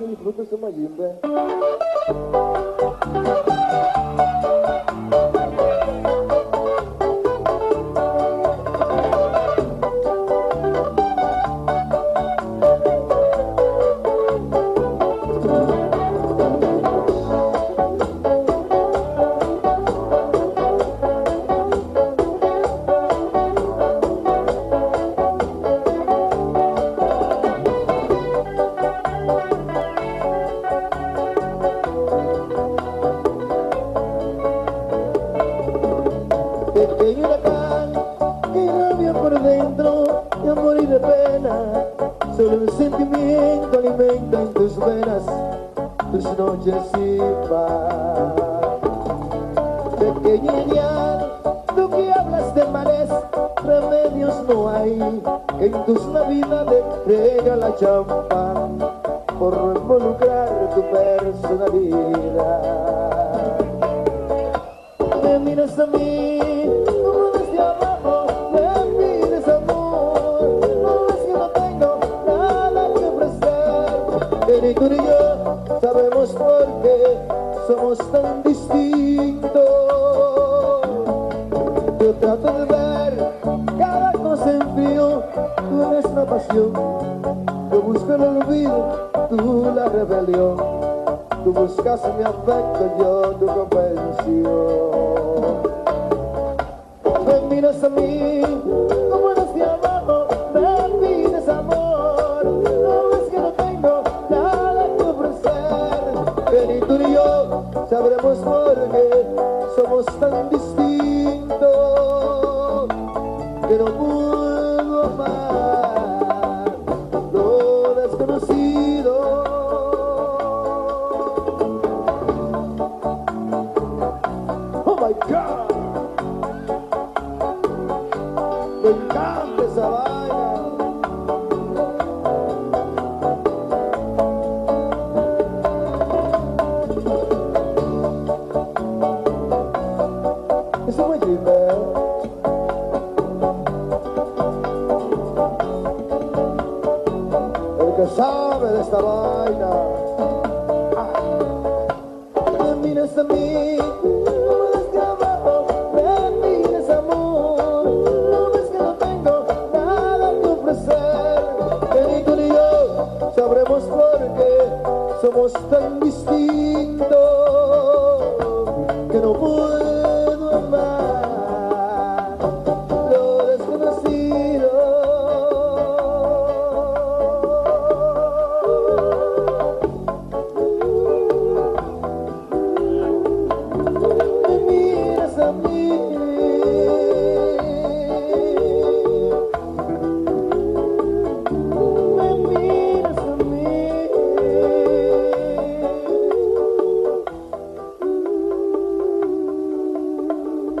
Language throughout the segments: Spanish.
Ele gruda-se magia, né? Pequeño huracán que rabia por dentro de amor y de pena Solo el sentimiento alimenta en tus venas tus noches sin paz. Pequeña tú que hablas de males, remedios no hay. Que en tus navidades rega la champán Por no involucrar tu personalidad miras a mí como desde abajo me pides amor. No es que no tengo nada que ofrecer. Tú ni yo sabemos por qué somos tan distintos. Yo trato de ver cada cosa en frío tú eres la pasión. Yo busco el olvido tú la rebelión Tú buscas mi afecto, yo tu comprensión. Me miras a mí como eres de abajo Me pides amor. No ves que no tengo nada que ofrecer. Que ni tú ni yo sabremos por qué Somos tan distintos Me encanta esa vaina. Eso me lindo. El que sabe de esta vaina. Me miras a mí, somos tan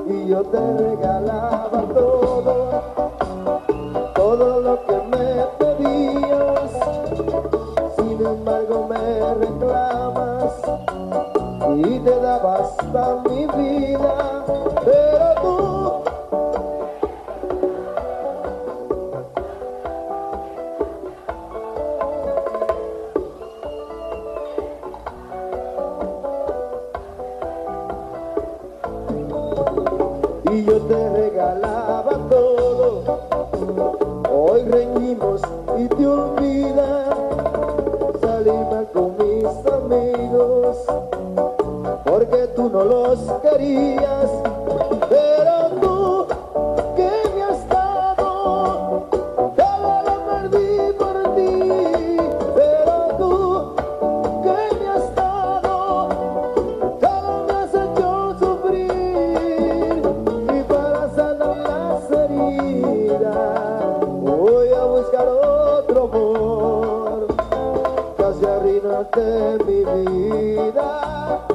Y yo te regalaba todo Todo lo que me pedías. Sin embargo me reclamas y te daba hasta mi vida, te regalaba todo, hoy reñimos y te olvidas, salí mal con mis amigos porque tú no los querías, pero tú arruinaste mi vida.